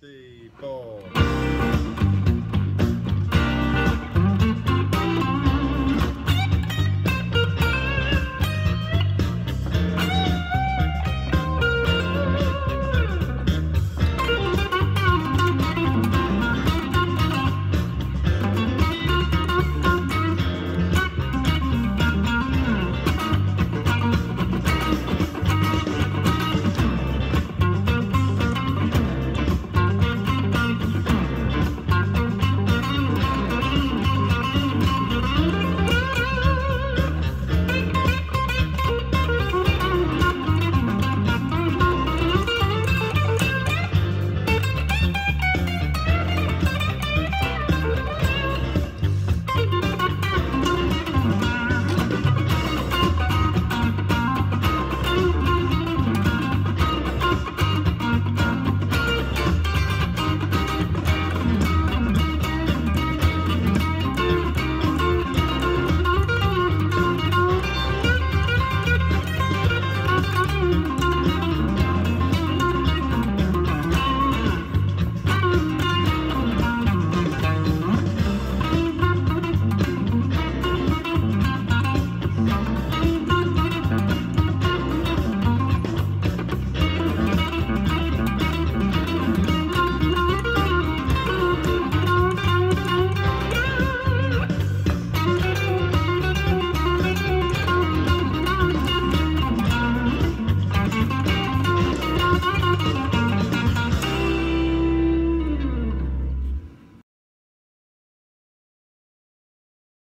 the ball.